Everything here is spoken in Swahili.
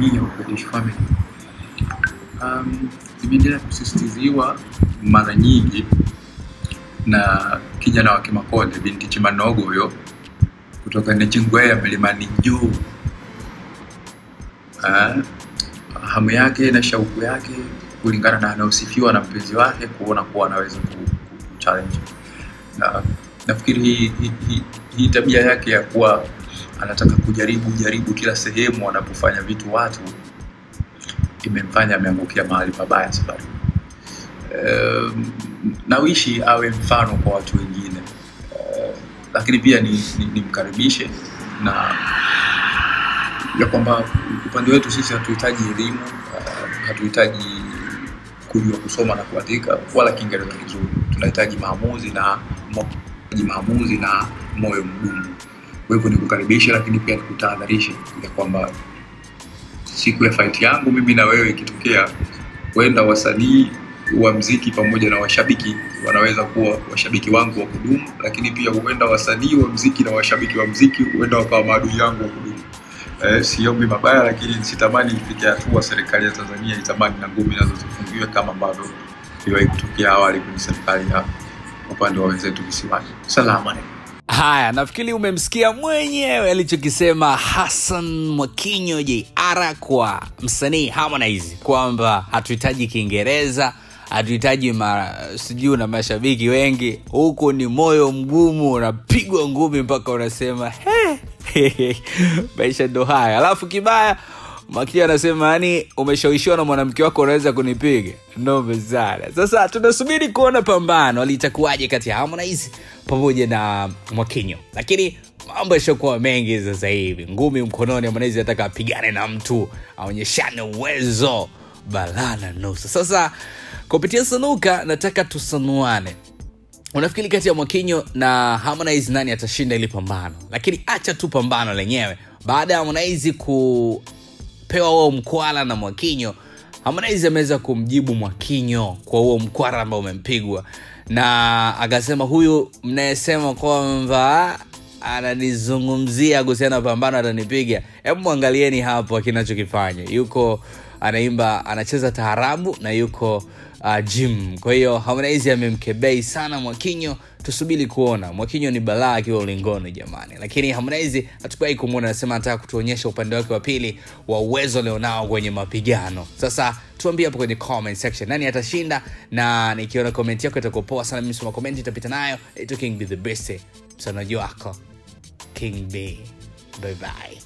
jamii ya Family. Um, imeendelea kusisitiziwa mara nyingi na kijana wa Kimakonde binti Chimanogo huyo kutoka Nachingwea mlimani juu. Uh, hamu yake na shauku yake kulingana na anaosifiwa na mpenzi wake kuona kuwa anaweza kuchallenge ku, ku na nafikiri hii, hi, hi, hi, tabia yake ya kuwa anataka kujaribu jaribu kila sehemu anapofanya vitu watu imemfanya ameangukia mahali pabaya safari. E, nawishi awe mfano kwa watu wengine. E, lakini pia nimkaribishe ni, ni, na ya kwamba upande wetu sisi hatuhitaji elimu uh, hatuhitaji kujua kusoma na kuandika wala kiingereza kizuri. Tunahitaji maamuzi na maamuzi na moyo mgumu kwa hivyo nikukaribishe lakini pia nikutahadharishe ya kwamba siku ya fight yangu mimi na wewe ikitokea huenda wasanii wa mziki pamoja na washabiki wanaweza kuwa washabiki wangu wa kudumu lakini pia huenda wasanii wa mziki na washabiki wa mziki huenda wakawa maadui yangu wa kudumu eh, siombi mabaya lakini sitamani ifike hatua serikali ya tanzania itamani na ngumi nazo zifungiwe kama ambavyo iliwahi kutokea awali kwenye serikali ya upande wa wenzetu visiwani salama alaikum. Haya nafikiri umemsikia mwenyewe alichokisema hasan mwakinyo jr kwa msanii harmonize kwamba hatuhitaji kiingereza hatuhitaji sijui na mashabiki wengi huku ni moyo mgumu unapigwa ngumi mpaka unasema hey. maisha ndo haya alafu kibaya makia anasema yani umeshawishiwa na mwanamke wako unaweza kunipiga. Nome sana sasa tunasubiri kuona pambano litakuwaje kati ya harmonize pamoja na mwakinyo. Lakini mambo yashakuwa mengi sasa hivi. Ngumi mkononi harmonize anataka apigane na mtu aonyeshane uwezo. Balana na nusu. Sasa kupitia sanuka nataka tusanuane. Unafikiri kati ya mwakinyo na harmonize nani atashinda ili pambano? Lakini acha tu pambano lenyewe. Baada ya harmonize kupewa huo mkwala na mwakinyo. Harmonize ameweza kumjibu mwakinyo kwa huo mkwara ambao umempigwa. Na akasema huyu mnayesema kwamba ananizungumzia kuhusiana na pambano atanipiga. Hebu mwangalieni hapo kinachokifanya. Yuko anaimba anacheza taharabu na yuko uh, jim kwa hiyo harmonize amemkebei sana mwakinyo. Tusubiri kuona. Mwakinyo ni balaa akiwa ulingoni jamani. Lakini harmonize hatukuwahi kumwona anasema anataka kutuonyesha upande wake wa pili wa uwezo alionao kwenye mapigano. Sasa tuambie hapo kwenye comment section. Nani atashinda? Na nikiona comment yako itakuwa sana. Mimi soma comment itapita nayo. Ito king be the best. Msanaji wako king b. Bye bye